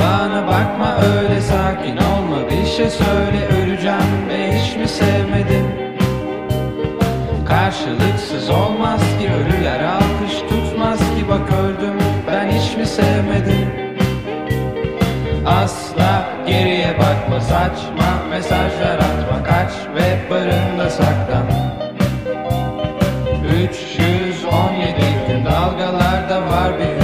Bana bakma öyle sakin olma. Bir şey söyle öleceğim ve hiç mi sevmedin? Karşılıksız olmaz ki ölüler alkış tutmaz ki. Bak öldüm ben hiç mi sevmedim Asla geriye bakma saçma mesajlar atma. Kaç ve barında saklan. 317 gün dalgalarda var bir